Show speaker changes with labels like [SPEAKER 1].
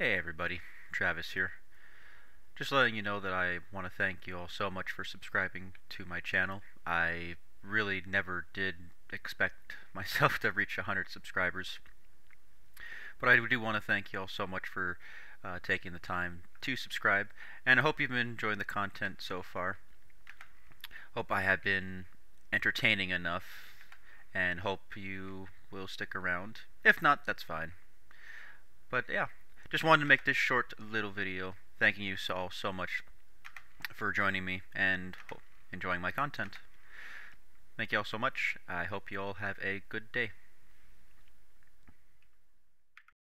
[SPEAKER 1] Hey everybody, Travis here. Just letting you know that I want to thank you all so much for subscribing to my channel. I really never did expect myself to reach 100 subscribers. But I do want to thank you all so much for uh, taking the time to subscribe. And I hope you've been enjoying the content so far. Hope I have been entertaining enough and hope you will stick around. If not, that's fine. But yeah. Just wanted to make this short little video thanking you all so much for joining me and enjoying my content. Thank you all so much. I hope you all have a good day.